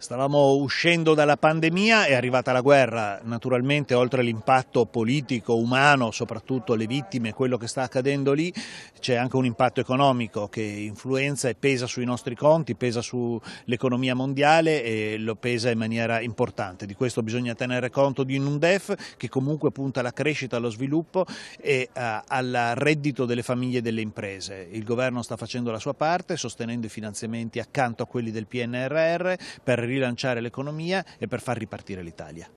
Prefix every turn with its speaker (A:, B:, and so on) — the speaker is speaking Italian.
A: Stavamo uscendo dalla pandemia, è arrivata la guerra, naturalmente oltre all'impatto politico, umano, soprattutto le vittime, quello che sta accadendo lì, c'è anche un impatto economico che influenza e pesa sui nostri conti, pesa sull'economia mondiale e lo pesa in maniera importante. Di questo bisogna tenere conto di un DEF che comunque punta alla crescita, allo sviluppo e uh, al reddito delle famiglie e delle imprese. Il governo sta facendo la sua parte, sostenendo i finanziamenti accanto a quelli del PNRR per rilanciare l'economia e per far ripartire l'Italia.